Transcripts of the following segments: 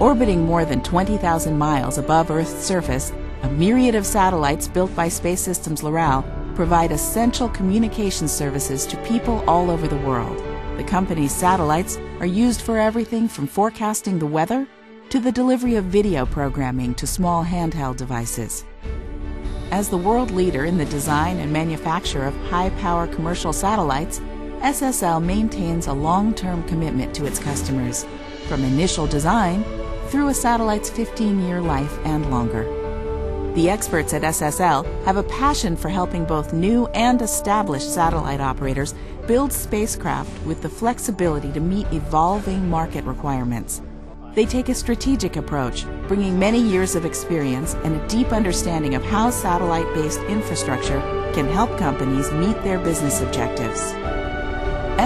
Orbiting more than 20,000 miles above Earth's surface, a myriad of satellites built by Space Systems Loral provide essential communication services to people all over the world. The company's satellites are used for everything from forecasting the weather to the delivery of video programming to small handheld devices. As the world leader in the design and manufacture of high power commercial satellites, SSL maintains a long term commitment to its customers, from initial design through a satellite's 15 year life and longer. The experts at SSL have a passion for helping both new and established satellite operators build spacecraft with the flexibility to meet evolving market requirements. They take a strategic approach, bringing many years of experience and a deep understanding of how satellite based infrastructure can help companies meet their business objectives.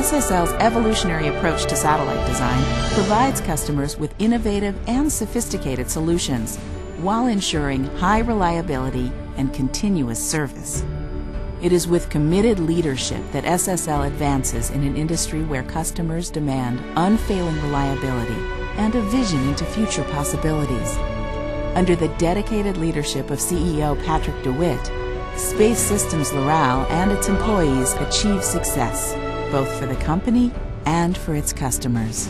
SSL's evolutionary approach to satellite design provides customers with innovative and sophisticated solutions while ensuring high reliability and continuous service. It is with committed leadership that SSL advances in an industry where customers demand unfailing reliability and a vision into future possibilities. Under the dedicated leadership of CEO Patrick DeWitt, Space Systems Loral and its employees achieve success, both for the company and for its customers.